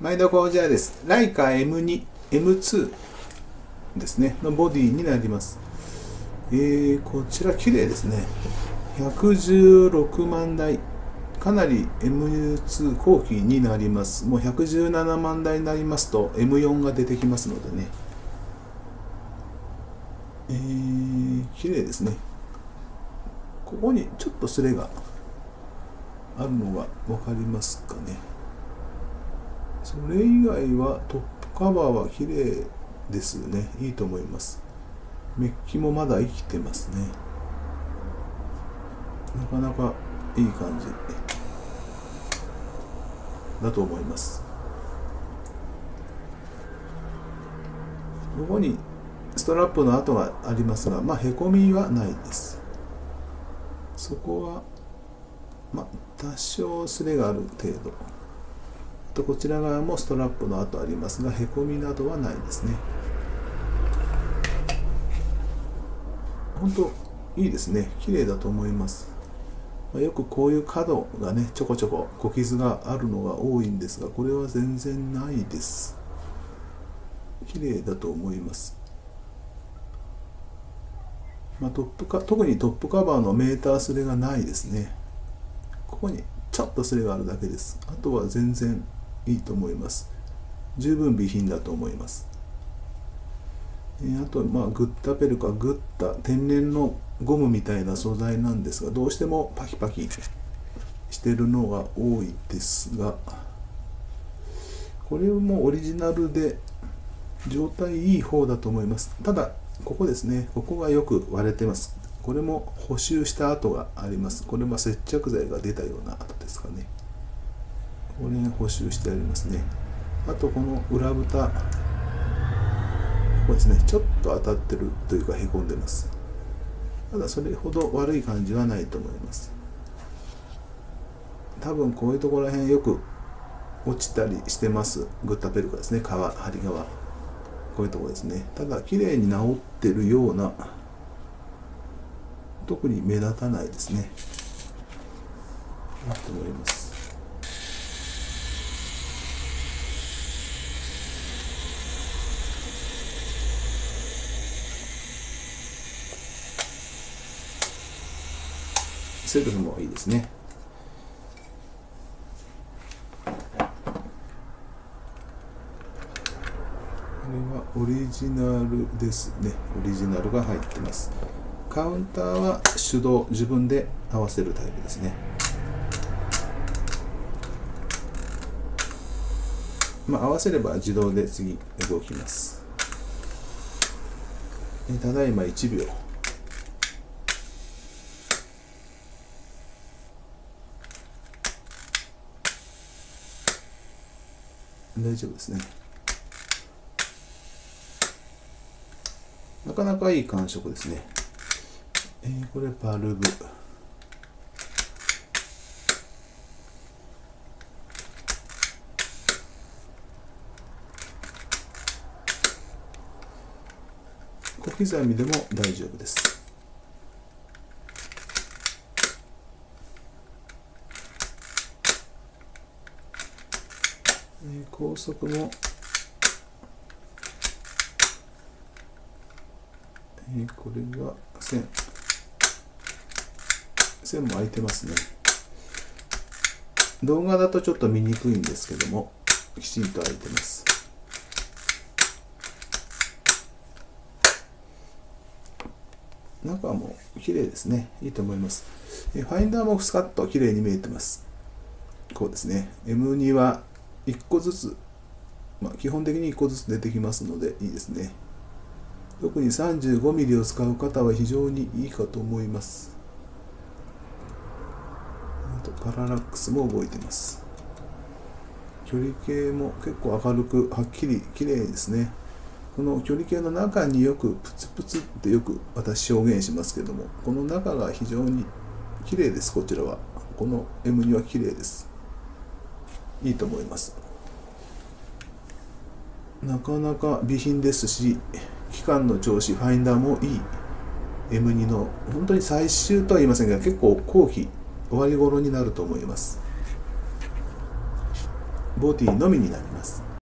毎度こちらです。ライカ M2、M2 ですね、のボディになります。えー、こちら綺麗ですね。116万台。かなり M2 後期になります。もう117万台になりますと M4 が出てきますのでね。えー、綺麗ですね。ここにちょっとスレがあるのが分かりますかね。それ以外はトップカバーは綺麗ですね。いいと思います。メッキもまだ生きてますね。なかなかいい感じだと思います。ここにストラップの跡がありますが、まあ、へこみはないです。そこは、まあ、多少すれがある程度。とこちら側もストラップの跡ありますが、へこみなどはないですね。本当いいですね。綺麗だと思います。よくこういう角がね、ちょこちょこ小傷があるのが多いんですが、これは全然ないです。綺麗だと思います。まあ、トップか特にトップカバーのメータースレがないですね。ここにちょっとスレがあるだけです。あとは全然いいと思います。十分備品だと思います。あと、まあ、グッタペルかグッタ天然のゴムみたいな素材なんですがどうしてもパキパキしてるのが多いですがこれもオリジナルで状態いい方だと思いますただここですねここがよく割れてますこれも補修した跡がありますこれは接着剤が出たような跡ですかねこれ補修してありますね。あとこの裏蓋ここですね。ちょっと当たってるというかへこんでます。ただそれほど悪い感じはないと思います。多分こういうところら辺よく落ちたりしてます。グッタペルカですね。皮張り側こういうところですね。ただ綺麗に治ってるような特に目立たないですね。と思います。セルフもいいですね。これはオリジナルですね。オリジナルが入ってます。カウンターは手動自分で合わせるタイプですね。まあ合わせれば自動で次動きます。えただいま1秒。大丈夫ですね。なかなかいい感触ですね。えー、これバルブ。小刻みでも大丈夫です。高速も、えーこれが線。線も開いてますね。動画だとちょっと見にくいんですけどもきちんと開いてます。中も綺麗ですね。いいと思います。えファインダーもスカッと綺麗に見えてます。こうですね。M2 は1個ずつ、まあ、基本的に1個ずつ出てきますのでいいですね。特に 35mm を使う方は非常にいいかと思います。あとパララックスも動いてます。距離計も結構明るくはっきり綺麗ですね。この距離計の中によくプツプツってよく私表現しますけどもこの中が非常に綺麗です。こちらは。この M2 は綺麗です。いいと思います。なかなか備品ですし期間の調子ファインダーもいい。M2 の本当に最終とは言いませんが結構後期終わり頃になると思います。ボディのみになります。